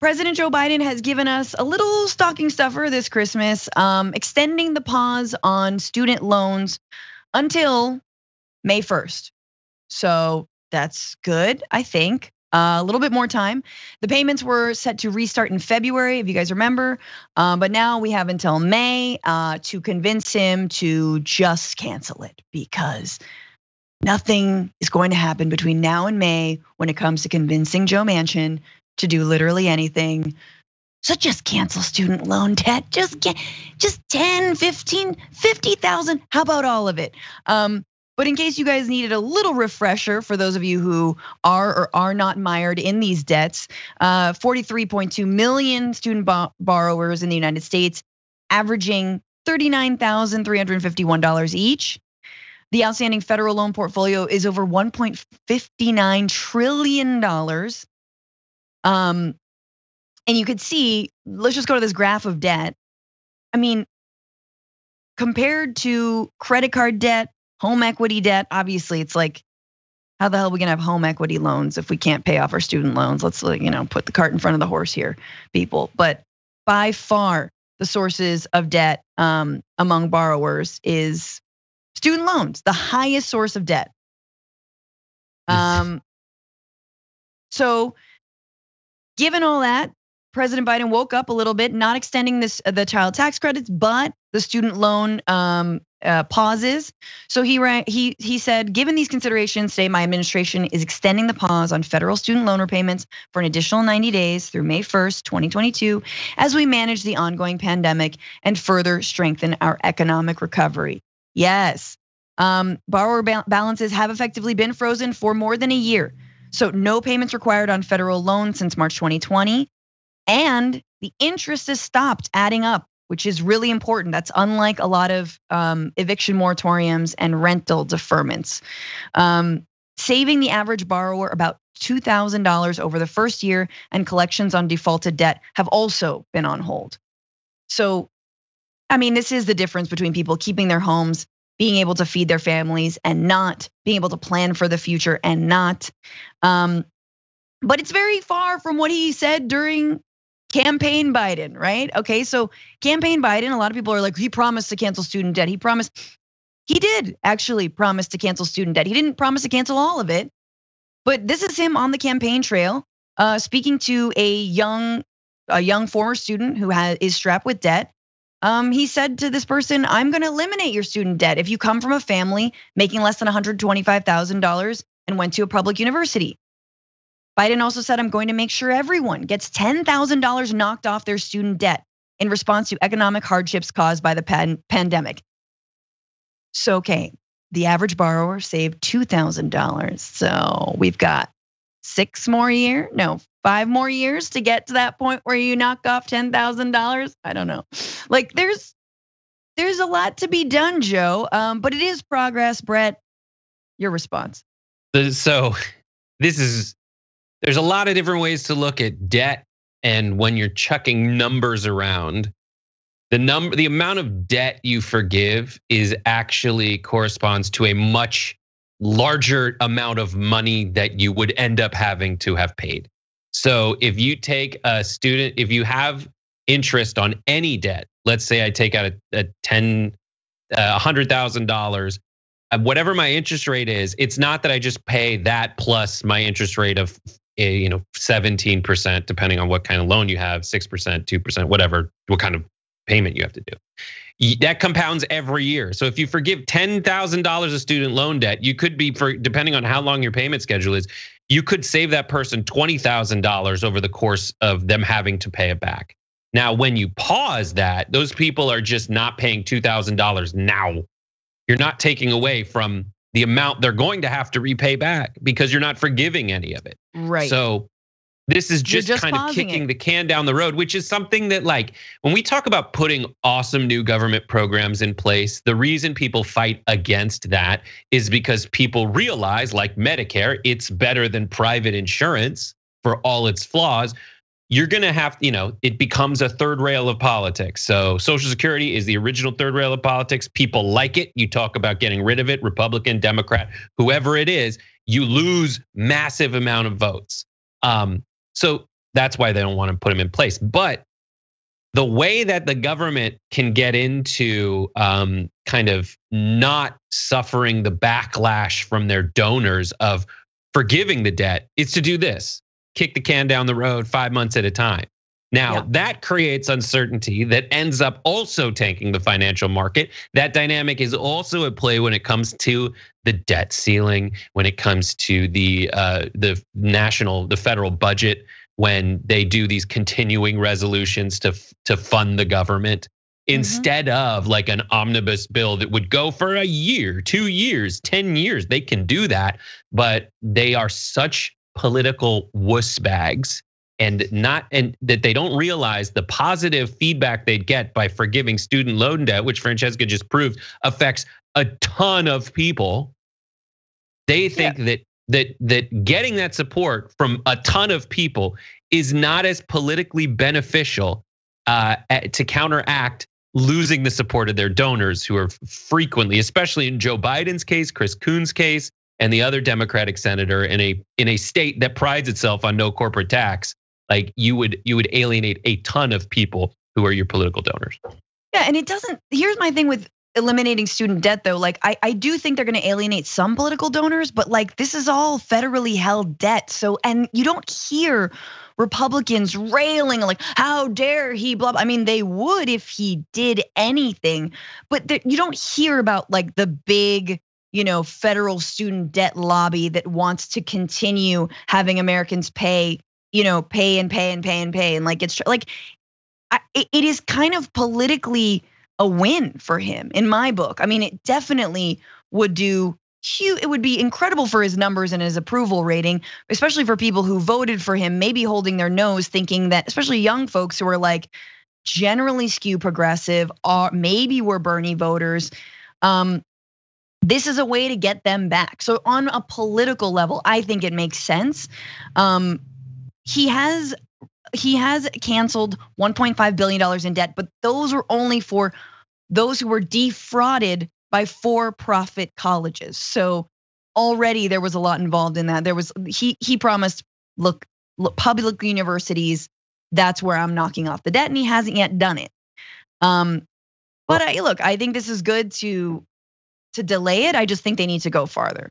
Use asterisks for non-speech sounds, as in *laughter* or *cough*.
President Joe Biden has given us a little stocking stuffer this Christmas, um, extending the pause on student loans until May 1st. So that's good, I think. Uh, a little bit more time. The payments were set to restart in February, if you guys remember. Um, but now we have until May uh, to convince him to just cancel it because nothing is going to happen between now and May when it comes to convincing Joe Manchin to do literally anything. So just cancel student loan debt. Just get just 10, 15, 50,000. How about all of it? Um, but in case you guys needed a little refresher for those of you who are or are not mired in these debts, uh, 43.2 million student borrowers in the United States, averaging $39,351 each. The outstanding federal loan portfolio is over 1.59 trillion dollars. Um, and you could see, let's just go to this graph of debt. I mean, compared to credit card debt, home equity debt, obviously it's like, how the hell are we gonna have home equity loans if we can't pay off our student loans? Let's you know put the cart in front of the horse here, people. But by far, the sources of debt um, among borrowers is student loans, the highest source of debt. *laughs* Um, so, given all that, President Biden woke up a little bit, not extending this the child tax credits, but the student loan um, uh, pauses. So he he he said, given these considerations, today my administration is extending the pause on federal student loan repayments for an additional 90 days through May 1st, 2022, as we manage the ongoing pandemic and further strengthen our economic recovery. Yes, um, borrower balances have effectively been frozen for more than a year. So no payments required on federal loans since March 2020, and the interest has stopped adding up which is really important. That's unlike a lot of um, eviction moratoriums and rental deferments. Um, saving the average borrower about $2,000 over the first year, and collections on defaulted debt have also been on hold. So, I mean, this is the difference between people keeping their homes, being able to feed their families, and not being able to plan for the future and not. Um, but it's very far from what he said during campaign Biden, right? Okay, so campaign Biden, a lot of people are like, he promised to cancel student debt. He promised, he did actually promise to cancel student debt. He didn't promise to cancel all of it, but this is him on the campaign trail, uh, speaking to a young, a young former student who has is strapped with debt. Um, he said to this person, "I'm going to eliminate your student debt if you come from a family making less than $125,000 and went to a public university." Biden also said, I'm going to make sure everyone gets $10,000 knocked off their student debt in response to economic hardships caused by the pan- pandemic. So, okay, the average borrower saved $2,000. So we've got six more years, no, five more years to get to that point where you knock off $10,000. I don't know. Like there's, there's a lot to be done, Joe. Um, but it is progress, Brett. Your response. So this is there's a lot of different ways to look at debt and when you're chucking numbers around the number the amount of debt you forgive is actually corresponds to a much larger amount of money that you would end up having to have paid. So if you take a student if you have interest on any debt let's say i take out a, a 10 uh, $100000 uh, whatever my interest rate is it's not that i just pay that plus my interest rate of you know 17% depending on what kind of loan you have 6% 2% whatever what kind of payment you have to do that compounds every year so if you forgive $10,000 of student loan debt you could be for depending on how long your payment schedule is you could save that person $20,000 over the course of them having to pay it back now when you pause that those people are just not paying $2,000 now you're not taking away from the amount they're going to have to repay back because you're not forgiving any of it. Right. So this is just, just kind of kicking it. the can down the road, which is something that, like, when we talk about putting awesome new government programs in place, the reason people fight against that is because people realize, like Medicare, it's better than private insurance for all its flaws you're going to have, you know, it becomes a third rail of politics. So Social Security is the original third rail of politics. People like it. You talk about getting rid of it, Republican, Democrat, whoever it is, you lose massive amount of votes. Um, so that's why they don't want to put them in place. But the way that the government can get into um, kind of not suffering the backlash from their donors of forgiving the debt is to do this kick the can down the road five months at a time. Now, yeah. that creates uncertainty that ends up also tanking the financial market. That dynamic is also at play when it comes to the debt ceiling, when it comes to the uh, the national, the federal budget, when they do these continuing resolutions to to fund the government mm-hmm. instead of like an omnibus bill that would go for a year, two years, 10 years. They can do that, but they are such political wuss bags and not and that they don't realize the positive feedback they'd get by forgiving student loan debt, which Francesca just proved affects a ton of people. They think yeah. that that that getting that support from a ton of people is not as politically beneficial uh, to counteract losing the support of their donors, who are frequently, especially in Joe Biden's case, Chris Coons' case, and the other Democratic senator in a in a state that prides itself on no corporate tax, like you would you would alienate a ton of people who are your political donors. Yeah, and it doesn't. Here's my thing with eliminating student debt though like I, I do think they're going to alienate some political donors but like this is all federally held debt so and you don't hear republicans railing like how dare he blah, blah. i mean they would if he did anything but you don't hear about like the big you know federal student debt lobby that wants to continue having americans pay you know, pay and pay and pay and pay. And like it's like it is kind of politically a win for him in my book. I mean, it definitely would do huge, it would be incredible for his numbers and his approval rating, especially for people who voted for him, maybe holding their nose, thinking that, especially young folks who are like generally skew progressive, or maybe were Bernie voters. Um, this is a way to get them back. So on a political level, I think it makes sense. Um, he has he has canceled 1.5 billion dollars in debt, but those were only for those who were defrauded by for-profit colleges. So already there was a lot involved in that. There was he he promised look, look public universities that's where I'm knocking off the debt and he hasn't yet done it. Um but I look, I think this is good to to delay it. I just think they need to go farther.